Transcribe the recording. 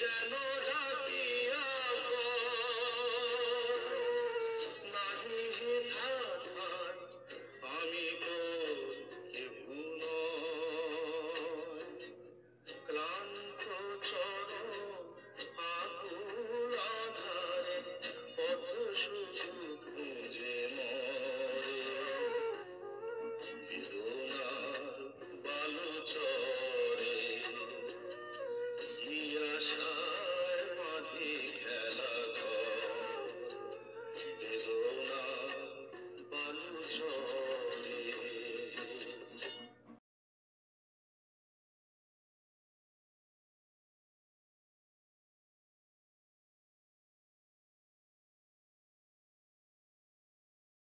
জানো